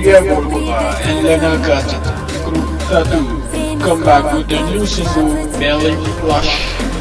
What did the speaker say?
Yeah, Volkova and Lena Gata, Group Tattoo, come back with the new single, Belly Flush.